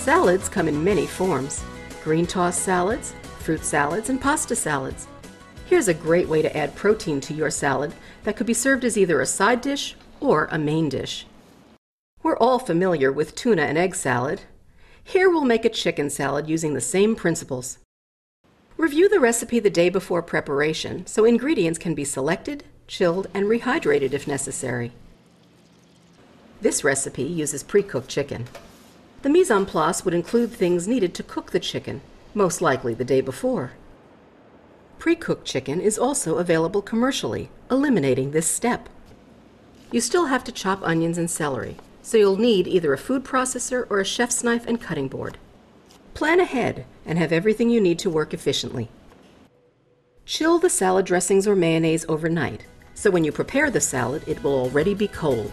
Salads come in many forms green tossed salads, fruit salads, and pasta salads. Here's a great way to add protein to your salad that could be served as either a side dish or a main dish. We're all familiar with tuna and egg salad. Here we'll make a chicken salad using the same principles. Review the recipe the day before preparation so ingredients can be selected, chilled, and rehydrated if necessary. This recipe uses pre-cooked chicken. The mise en place would include things needed to cook the chicken, most likely the day before. Pre-cooked chicken is also available commercially, eliminating this step. You still have to chop onions and celery, so you'll need either a food processor or a chef's knife and cutting board. Plan ahead and have everything you need to work efficiently. Chill the salad dressings or mayonnaise overnight, so when you prepare the salad, it will already be cold.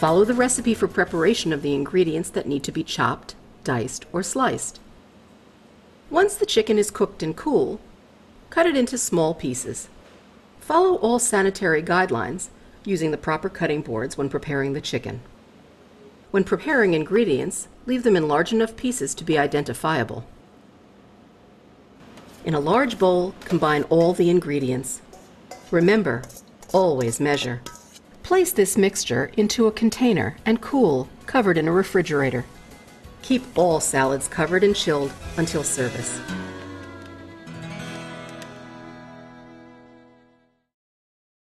Follow the recipe for preparation of the ingredients that need to be chopped, diced, or sliced. Once the chicken is cooked and cool, cut it into small pieces. Follow all sanitary guidelines using the proper cutting boards when preparing the chicken. When preparing ingredients, leave them in large enough pieces to be identifiable. In a large bowl, combine all the ingredients. Remember, always measure. Place this mixture into a container and cool, covered in a refrigerator. Keep all salads covered and chilled until service.